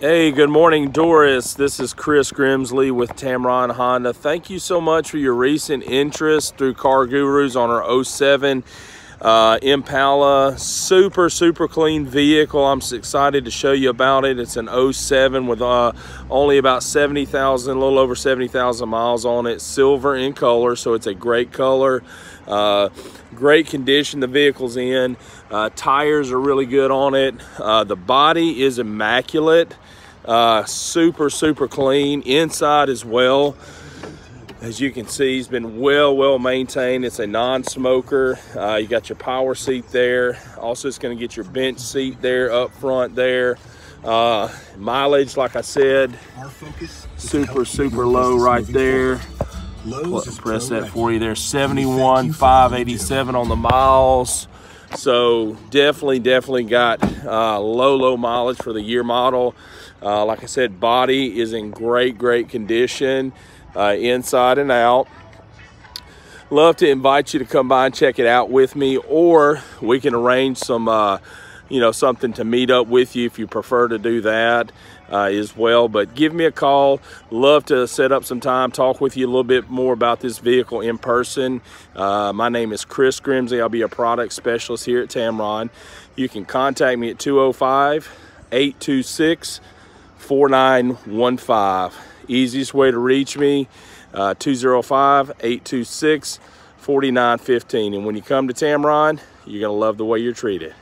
Hey, good morning, Doris. This is Chris Grimsley with Tameron Honda. Thank you so much for your recent interest through CarGurus on our 07 uh, Impala. Super, super clean vehicle. I'm excited to show you about it. It's an 07 with uh, only about 70,000, a little over 70,000 miles on it. Silver in color, so it's a great color. Uh, great condition the vehicle's in. Uh, tires are really good on it. Uh, the body is immaculate. Uh, super, super clean. Inside as well. As you can see, he's been well, well maintained. It's a non-smoker. Uh, you got your power seat there. Also, it's gonna get your bench seat there up front there. Uh, mileage, like I said, super, super low right there. Let's press that for you there. 71, 587 on the miles. So definitely, definitely got uh, low, low mileage for the year model. Uh, like I said, body is in great, great condition uh, inside and out. Love to invite you to come by and check it out with me, or we can arrange some, uh, you know, something to meet up with you if you prefer to do that uh, as well. But give me a call. Love to set up some time, talk with you a little bit more about this vehicle in person. Uh, my name is Chris Grimsley. I'll be a product specialist here at Tameron. You can contact me at 205 826 4915. Easiest way to reach me, 205-826-4915. Uh, and when you come to Tameron, you're gonna love the way you're treated.